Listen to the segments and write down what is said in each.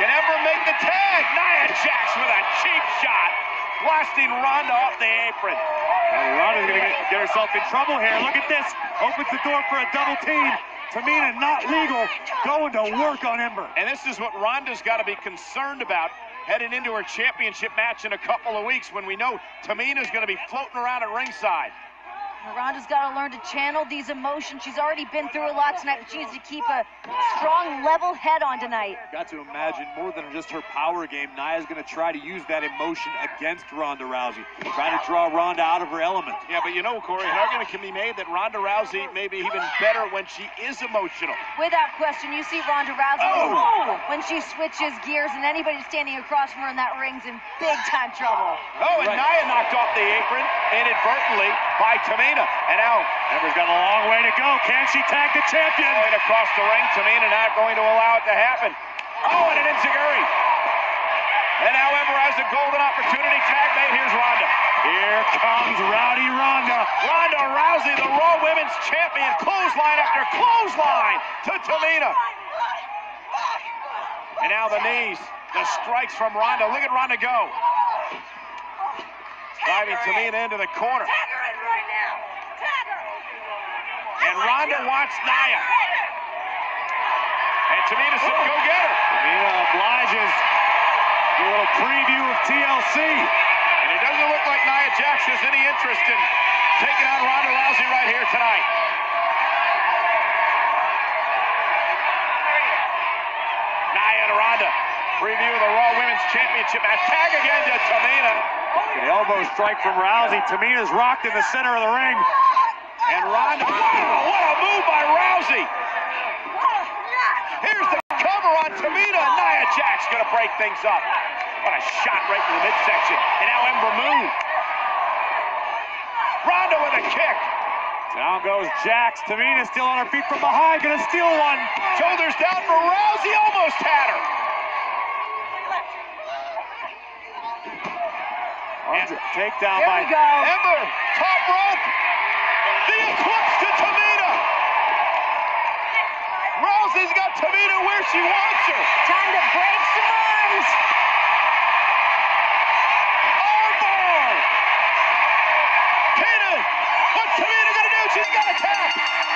Can Ember make the tag? Nia Jax with a cheap shot, blasting Ronda off the apron. Well, Ronda's going to get, get herself in trouble here. Look at this. Opens the door for a double team. Tamina, not legal, going to work on Ember. And this is what Ronda's got to be concerned about heading into her championship match in a couple of weeks when we know Tamina's going to be floating around at ringside. Miranda's got to learn to channel these emotions. She's already been through a lot tonight, but she needs to keep a strong, level head on tonight. Got to imagine more than just her power game. Nia's going to try to use that emotion against Ronda Rousey, trying to draw Ronda out of her element. Yeah, but you know, Corey, an argument can be made that Ronda Rousey may be even better when she is emotional. Without question, you see Ronda Rousey Oh. when she switches gears, and anybody standing across from her in that ring's in big time trouble. Oh, and Right. Nia knocked off the apron inadvertently by Tamina. And now Ember's got a long way to go. Can she tag the champion? going across the ring, Tamina not going to allow it to happen. Oh, and an enziguri. And now Ember has a golden opportunity. Tag mate, here's Ronda. Here comes Rowdy Ronda. Ronda Rousey, the Raw Women's Champion, clothesline after clothesline to Tamina. And now the knees, the strikes from Ronda. Look at Ronda go. Driving Tamina into the corner. And Ronda wants Nia. And Tamina said, go get her. Tamina obliges. A little preview of TLC. And it doesn't look like Nia Jax has any interest in taking on Ronda Rousey right here tonight. Nia and Ronda. Preview of the Raw Women's Championship match. Tag again to Tamina. An elbow strike from Rousey. Tamina's rocked in the center of the ring. And Ronda. Wow, what a move by Rousey. Here's the cover on Tamina. Nia Jax going to break things up. What a shot right in the midsection. And now Ember Moon. Ronda with a kick. Down goes Jax. Tamina still on her feet from behind. Gonna steal one. Shoulders down for Rousey. Almost had her. Arms takedown Here by. Ember, top rope. The eclipse to Tamina. Rousey's got Tamina where she wants her. Time to break some arms. Armbar. Tina, what's Tamina gonna do? She's got to tap.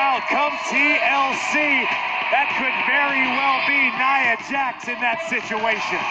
Out. Come TLC. That could very well be Nia Jax in that situation.